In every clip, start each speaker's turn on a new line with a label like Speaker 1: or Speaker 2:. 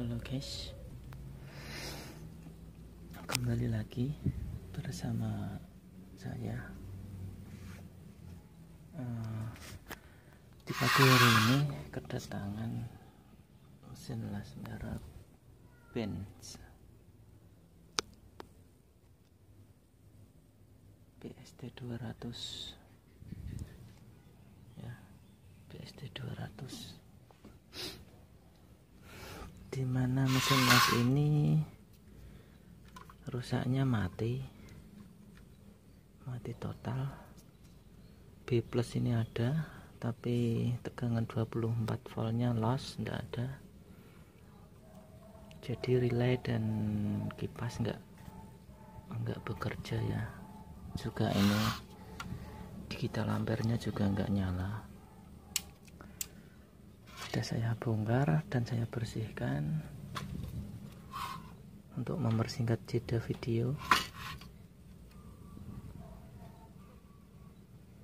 Speaker 1: Halo guys. Kembali lagi bersama saya uh, Di pagi hari ini kedatangan mesin las merek Benz. BSD 200 ya BSD 200 di mana mesin las ini rusaknya mati. Mati total. B plus ini ada tapi tegangan 24 voltnya loss tidak ada. Jadi relay dan kipas enggak enggak bekerja ya. Juga ini digital ampernya juga enggak nyala sudah saya bongkar dan saya bersihkan untuk mempersingkat jeda video.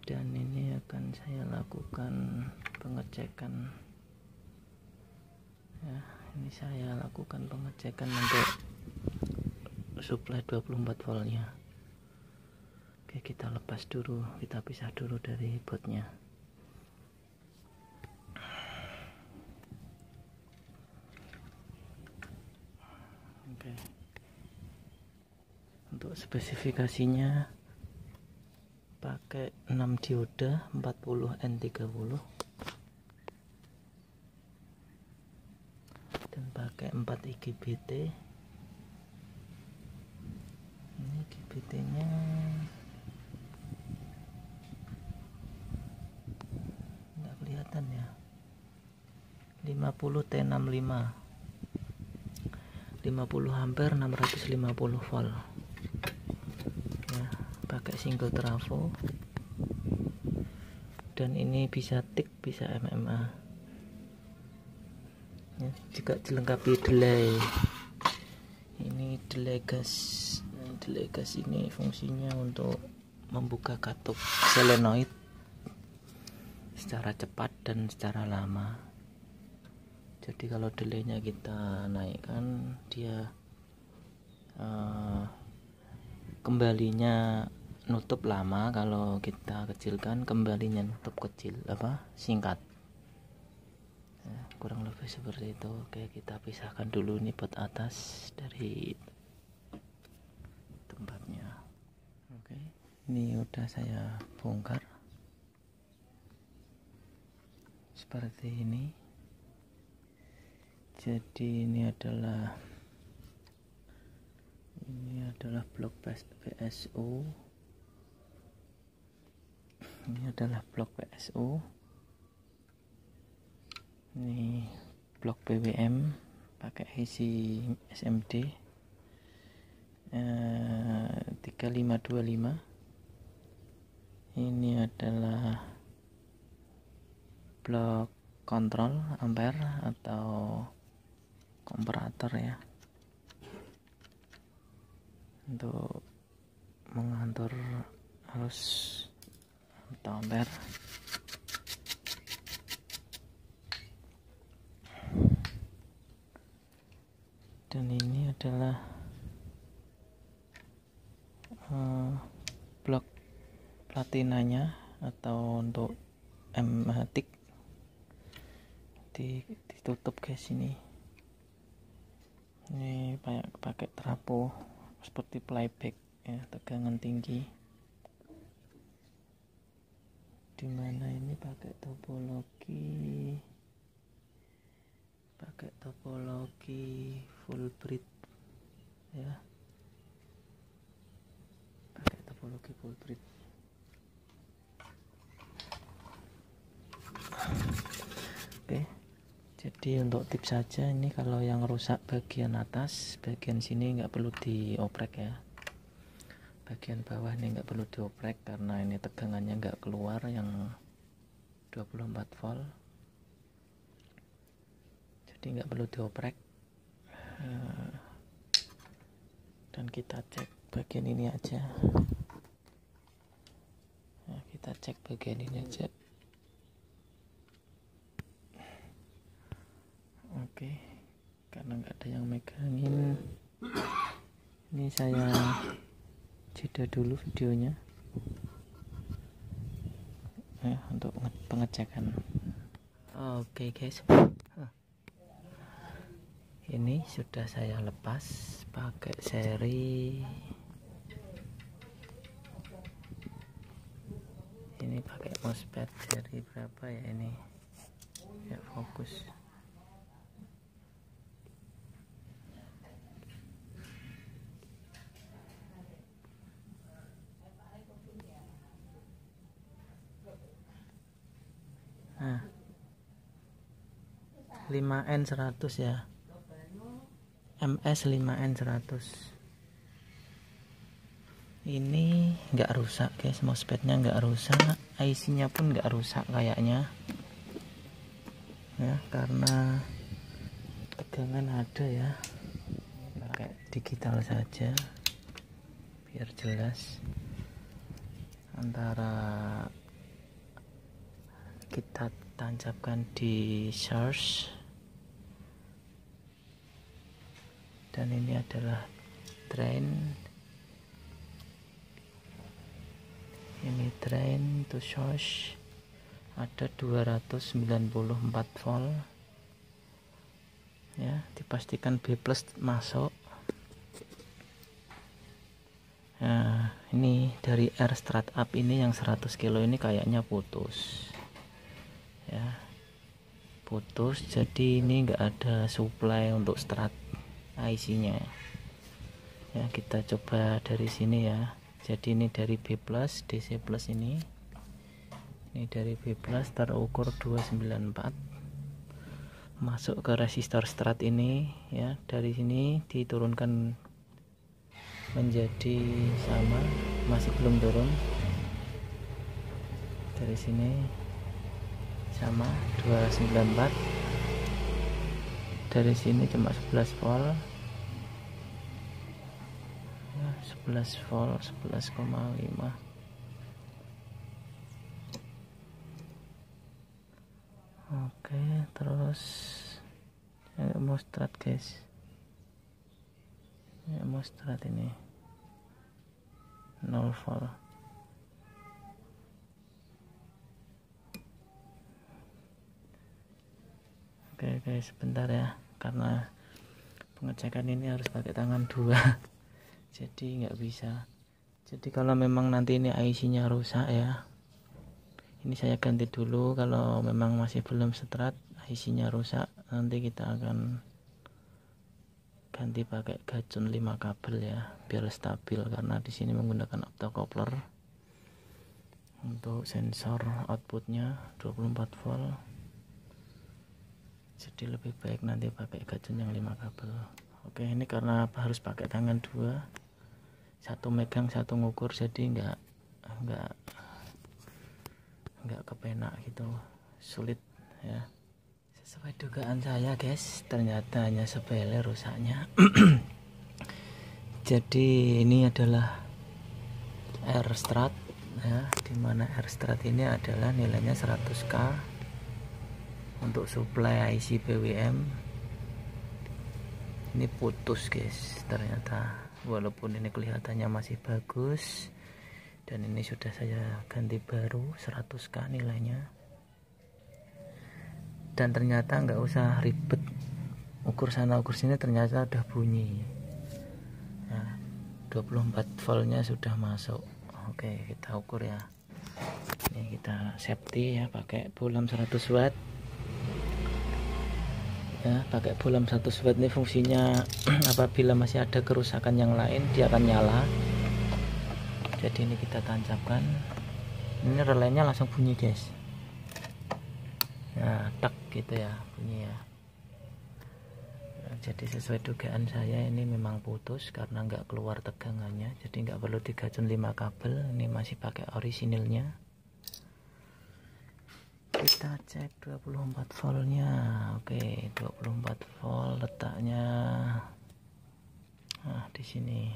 Speaker 1: Dan ini akan saya lakukan pengecekan. Ya ini saya lakukan pengecekan untuk supply 24 voltnya. Oke kita lepas dulu kita pisah dulu dari botnya Oke. Untuk spesifikasinya pakai 6 dioda 40 N30 dan pakai 4 IGBT ini IGBT nya nggak kelihatan ya. 50 T65 50 ampere 650 volt. Ya pakai single trafo. Dan ini bisa tik bisa MMA ya, juga dilengkapi delay. Ini delay gas delay gas ini fungsinya untuk membuka katup solenoid secara cepat dan secara lama jadi kalau delaynya kita naikkan dia uh, kembalinya nutup lama. Kalau kita kecilkan kembalinya nutup kecil apa singkat. Ya, kurang lebih seperti itu. Oke kita pisahkan dulu nih pot atas dari tempatnya. Oke ini udah saya bongkar. Seperti ini jadi ini adalah ini adalah blok PSU ini adalah blok PSU ini blok BBM pakai isi SMD eh, 3525 ini adalah blok kontrol ampere atau komparator ya. Untuk mengatur arus ampere dan ini adalah uh, blok platinanya atau untuk ematik ditutup guys ini ini pakai pakai trapo seperti playback ya tegangan tinggi. Di mana ini pakai topologi? Pakai topologi full bridge ya. Pakai topologi full bridge oke okay jadi untuk tips saja ini kalau yang rusak bagian atas bagian sini nggak perlu dioprek ya. Bagian bawah ini nggak perlu dioprek karena ini tegangannya nggak keluar yang 24 volt. Jadi nggak perlu dioprek. Eh, dan kita cek bagian ini aja. Nah, kita cek bagian ini aja oke karena nggak ada yang megangin ini saya jeda dulu videonya. Ya, untuk pengecekan oke okay guys ini sudah saya lepas pakai seri. Ini pakai mousepad seri berapa ya ini? Ya fokus nah 5N 100 ya. MS 5N 100 ini nggak rusak guys. Mousepadnya nggak rusak. IC nya pun nggak rusak kayaknya. Ya karena tegangan ada ya. Pakai digital saja biar jelas. Antara kita tancapkan di charge dan ini adalah drain. Ini drain to source. Ada 294 volt. Ya dipastikan B plus masuk. Nah ini dari R strat up ini yang 100 kilo ini kayaknya putus putus jadi ini enggak ada supply untuk strat IC nya ya kita coba dari sini ya. Jadi ini dari B plus DC plus ini. Ini dari B plus terukur 294 masuk ke resistor strat ini ya. Dari sini diturunkan menjadi sama masih belum turun. Dari sini sama 294 dari sini cuma 11 volt. Ya, 11 volt 11,5 oke terus ya, mau start guys. Ya mau start ini 0 volt oke guys sebentar ya. Karena pengecekan ini harus pakai tangan dua. Jadi nggak bisa. Jadi kalau memang nanti ini IC nya rusak ya ini saya ganti dulu. Kalau memang masih belum setrat isinya rusak nanti kita akan ganti pakai gacun 5 kabel ya biar stabil. Karena di sini menggunakan optocoupler untuk sensor outputnya 24 volt jadi lebih baik nanti pakai gacun yang 5 kabel. Oke ini karena harus pakai tangan dua. Satu megang satu ngukur jadi enggak enggak nggak kepenak gitu. Sulit ya. Sesuai dugaan saya guys ternyata hanya sepele rusaknya. Jadi ini adalah air strat ya di mana air strat ini adalah nilainya 100k untuk supply IC BWM ini putus guys ternyata. Walaupun ini kelihatannya masih bagus dan ini sudah saya ganti baru 100k nilainya. Dan ternyata nggak usah ribet. Ukur sana ukur sini ternyata udah bunyi. Nah, 24 voltnya sudah masuk. Oke kita ukur ya. Ini kita safety ya pakai bolam 100 watt ya pakai bolam 100 watt ini fungsinya apabila masih ada kerusakan yang lain dia akan nyala. Jadi ini kita tancapkan. Ini relaynya langsung bunyi guys. Nah tak gitu ya bunyi ya. Nah, jadi sesuai dugaan saya ini memang putus karena nggak keluar tegangannya. Jadi nggak perlu digacun 5 kabel ini masih pakai orisinilnya kita cek 24 voltnya. Oke 24 volt letaknya. Nah di sini.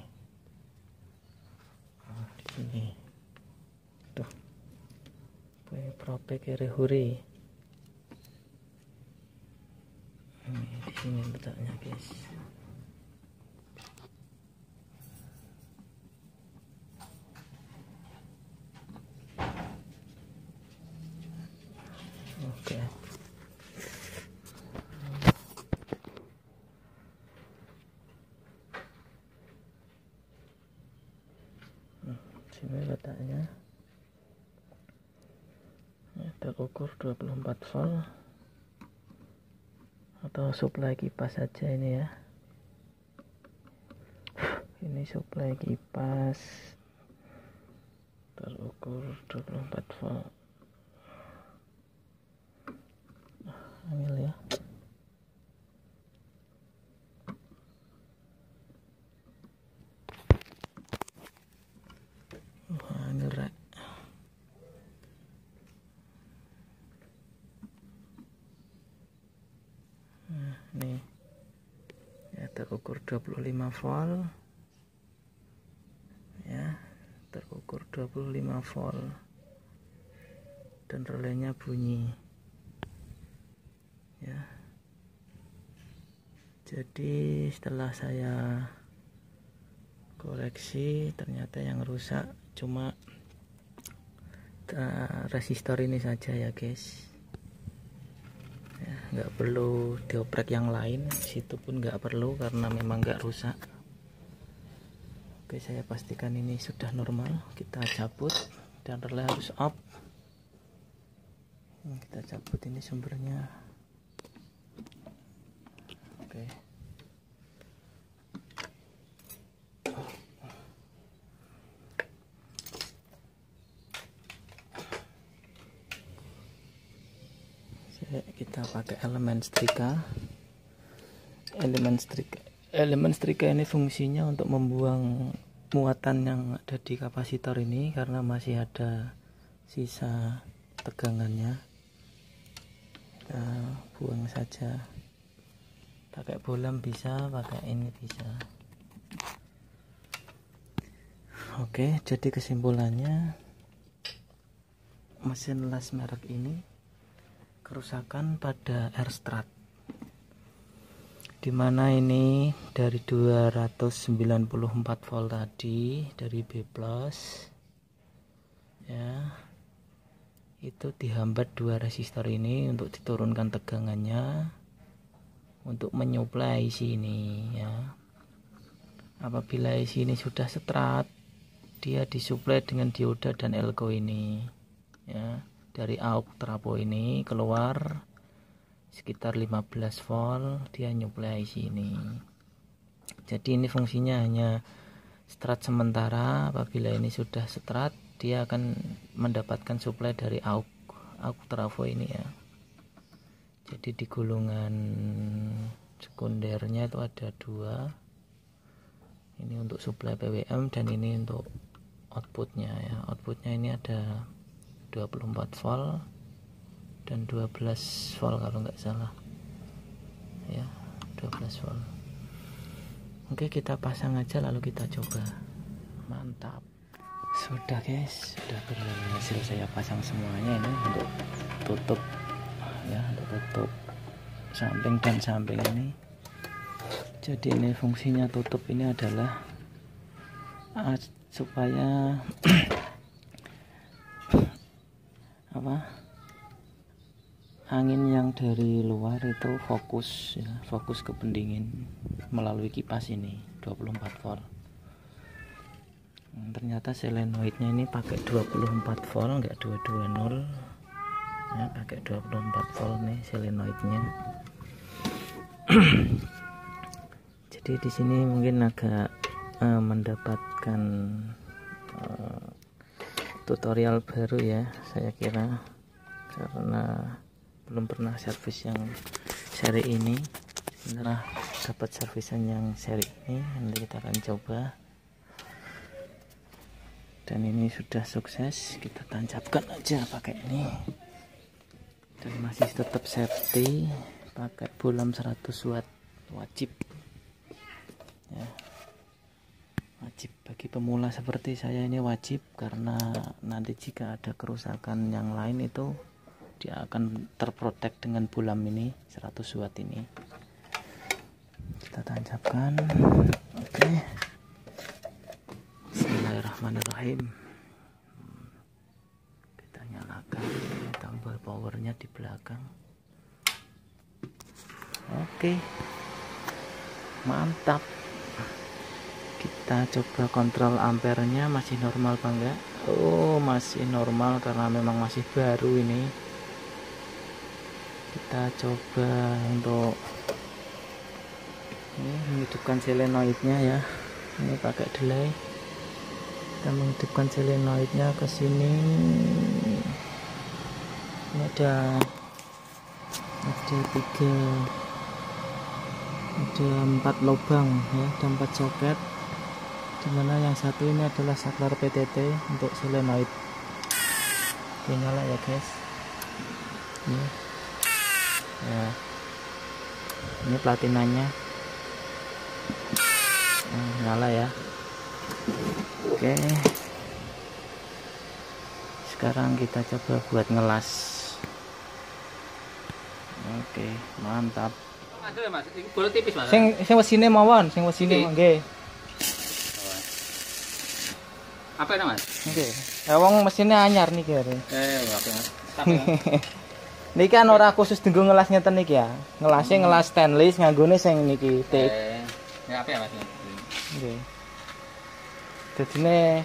Speaker 1: Ini tuh. Prope kere huri. Ini di sini letaknya guys oke Hmm, sini letaknya. Ya, terukur 24 volt. Atau supply kipas saja ini ya. Ini supply kipas. Terukur 24 volt angel ya Wah, angel rek Nah, nih ya terukur 25 volt. Ya terukur 25 volt. Dan relenya bunyi. Ya. Jadi setelah saya koreksi ternyata yang rusak cuma uh, resistor ini saja ya guys nggak perlu dioprek yang lain situ pun nggak perlu karena memang nggak rusak. Oke saya pastikan ini sudah normal. Kita cabut dan relay harus off. Kita cabut ini sumbernya. Oke kita pakai elemen setrika. Elemen setrika elemen setrika ini fungsinya untuk membuang muatan yang ada di kapasitor ini karena masih ada sisa tegangannya. Kita buang saja. Pakai bolam bisa pakai ini bisa. Oke jadi kesimpulannya mesin las merek ini kerusakan pada air strat di mana ini? Dari 294 volt tadi dari B plus ya. Itu dihambat dua resistor ini untuk diturunkan tegangannya untuk menyuplai sini ya. Apabila isi ini sudah setrat dia disuplai dengan dioda dan elko ini ya dari aux trapo ini keluar sekitar 15 volt dia nyuplai sini. Jadi ini fungsinya hanya strat sementara. Apabila ini sudah strat dia akan mendapatkan suplai dari aux aux trafo ini ya. Jadi di gulungan sekundernya itu ada dua. Ini untuk suplai PWM dan ini untuk outputnya ya. Outputnya ini ada 24 volt dan 12 volt kalau nggak salah. Ya 12 volt. Oke kita pasang aja lalu kita coba. Mantap. Sudah guys. Sudah berhasil saya pasang semuanya ini untuk tutup. Ya untuk tutup samping dan samping ini. Jadi ini fungsinya tutup ini adalah uh, supaya apa? Angin yang dari luar itu fokus ya, fokus ke pendingin melalui kipas ini 24 volt. Hmm, ternyata selenoidnya ini pakai 24 volt enggak 220 ya pakai 24 volt nih selenoidnya. Jadi di sini mungkin agak uh, mendapatkan uh, tutorial baru ya saya kira. Karena belum pernah servis yang seri ini. Setelah dapat servisan yang seri ini nanti kita akan coba. Dan ini sudah sukses kita tancapkan aja pakai ini. Dan masih tetap safety pakai bolam 100 watt wajib. Ya wajib. Bagi pemula seperti saya ini wajib karena nanti jika ada kerusakan yang lain itu dia akan terprotek dengan bulam ini 100 watt ini. Kita tancapkan. Oke. Bismillahirrahmanirrahim. Kita nyalakan tombol powernya di belakang. Oke. Mantap kita coba kontrol ampernya masih normal bangga Oh masih normal karena memang masih baru ini. Kita coba untuk ini menghidupkan solenoidnya ya. Ini pakai delay. Kita menghidupkan solenoidnya ke sini. Ini ada ada tiga ada empat lubang ya ada empat soket di mana yang satu ini adalah saklar PTT untuk solenoid oke nyala ya guys. Ini. Ya. Ini platinanya. Nah, nyala ya. Oke. Sekarang kita coba buat ngelas. Oke mantap. Sing sing wesine mawon sing wesine nggih
Speaker 2: apa itu mas?
Speaker 1: Oke, okay. wong mesinnya anyar nih kira.
Speaker 2: Eh, oke mas.
Speaker 1: niki kan ora khusus tunggu ngelas ngeten niki ya. Ngelasnya ngelas stainless nganggone sing niki.
Speaker 2: Eh, ya apa ya mas?
Speaker 1: Oke. Okay. Dadine